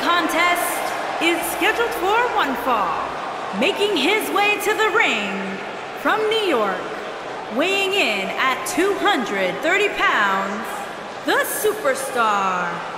Contest is scheduled for one fall. Making his way to the ring from New York, weighing in at 230 pounds, the superstar.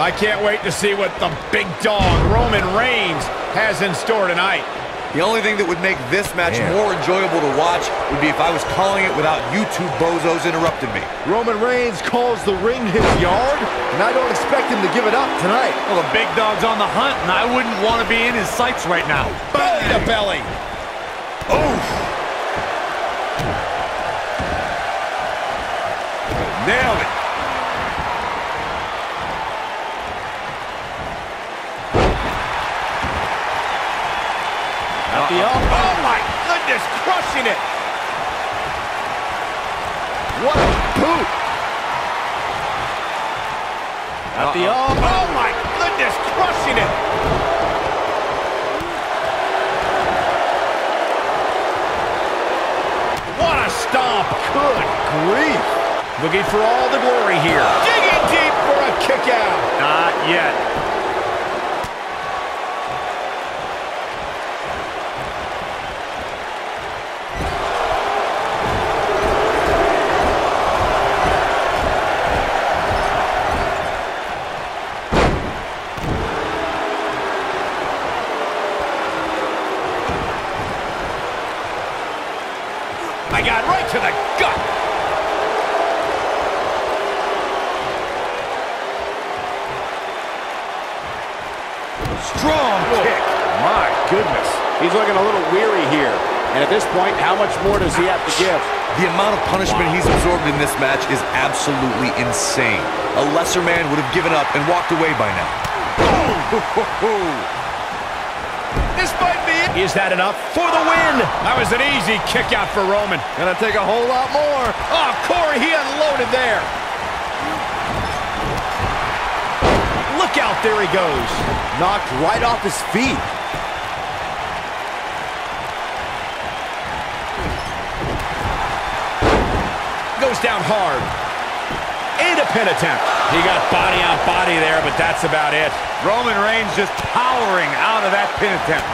I can't wait to see what the big dog, Roman Reigns, has in store tonight. The only thing that would make this match more enjoyable to watch would be if I was calling it without you two bozos interrupting me. Roman Reigns calls the ring his yard, and I don't expect him to give it up tonight. Well, the big dog's on the hunt, and I wouldn't want to be in his sights right now. Belly to belly. Oof! Goodness, crushing it! What a boot! At the elbow. Oh my goodness, crushing it! What a stomp. Good grief! Looking for all the glory here. Digging deep for a kick out! Not yet. I got right to the gut. Strong kick. My goodness. He's looking a little weary here. And at this point, how much more does he have to give? The amount of punishment he's absorbed in this match is absolutely insane. A lesser man would have given up and walked away by now. This might be it. Is that enough for the win? That was an easy kick out for Roman. Gonna take a whole lot more. Oh, Corey, he unloaded there. Look out, there he goes. Knocked right off his feet. Goes down hard. And a pin attempt. He got body on body there, but that's about it. Roman Reigns just towering out of that pin attempt.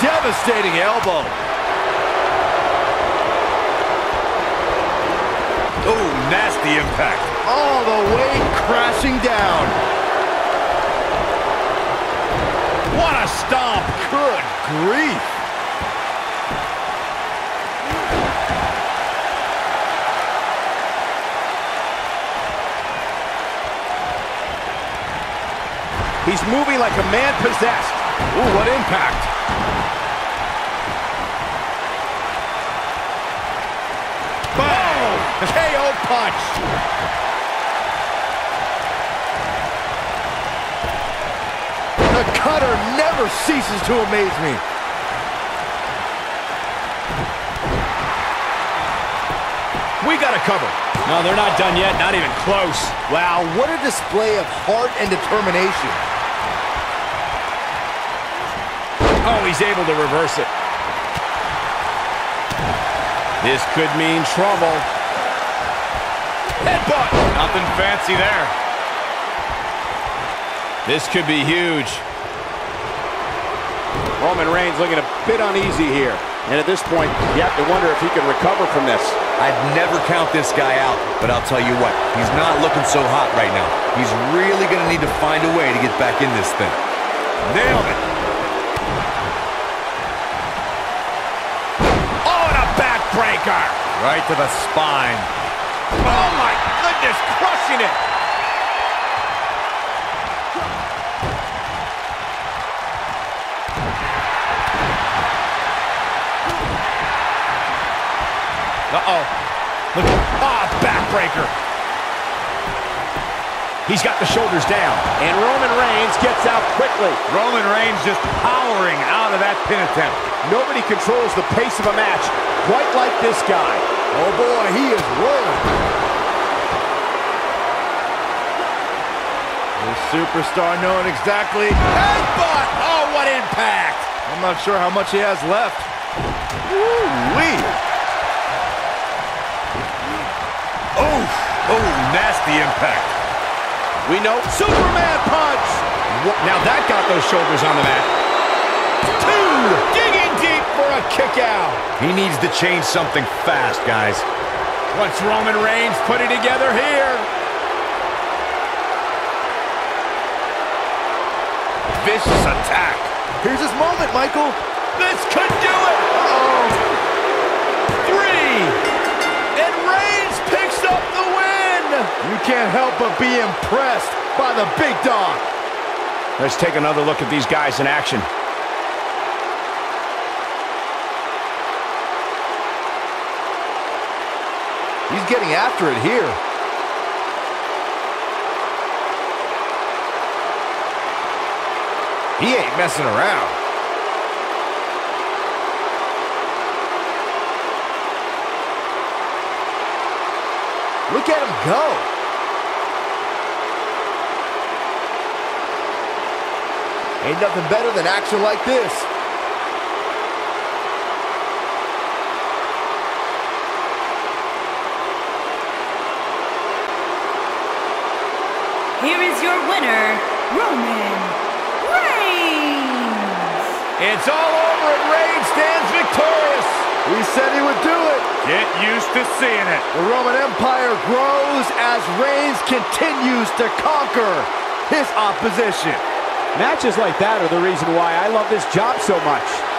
Devastating elbow. Oh, nasty impact. All the way crashing down. What a stomp. Good grief. He's moving like a man possessed. Ooh, what impact. Boom! KO punch. The cutter never ceases to amaze me. We got to cover. No, they're not done yet. Not even close. Wow, what a display of heart and determination. Oh, he's able to reverse it. This could mean trouble. Headbutt. Nothing fancy there. This could be huge. Roman Reigns looking a bit uneasy here. And at this point, you have to wonder if he can recover from this. I'd never count this guy out, but I'll tell you what, he's not looking so hot right now. He's really going to need to find a way to get back in this thing. Nailed it. Right to the spine. Oh, my goodness, crushing it. Uh-oh. Look ah, backbreaker. He's got the shoulders down, and Roman Reigns gets out quickly. Roman Reigns just powering out of that pin attempt. Nobody controls the pace of a match quite like this guy. Oh boy, he is rolling. The superstar knowing exactly. Headbutt! Oh, what impact! I'm not sure how much he has left. Woo-wee. Oh, oh, nasty impact. We know Superman punch! Now that got those shoulders on the mat. Two! For a kick out. He needs to change something fast, guys. What's Roman Reigns putting together here? Vicious attack. Here's his moment, Michael. This could do it! Uh-oh. Three! And Reigns picks up the win! You can't help but be impressed by the big dog. Let's take another look at these guys in action. Getting after it here. He ain't messing around. Look at him go. Ain't nothing better than action like this. Here is your winner, Roman Reigns. It's all over and Reigns stands victorious. We said he would do it. Get used to seeing it. The Roman Empire grows as Reigns continues to conquer his opposition. Matches like that are the reason why I love this job so much.